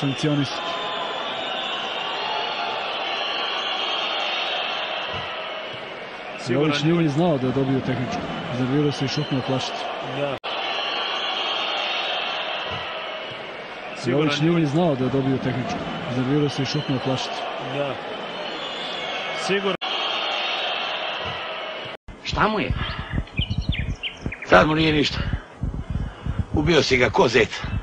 sankcionisati. Jović nije ni znao da je dobio tehničku. Iznervirao se i šutnuo plašicu. Da. Jović nije ni znao da je dobio tehničku. Iznervirao se i šutnuo plašicu. Da. Sigurno. Šta mu je? Sad mu nije ništa. Ubio si ga ko zeta.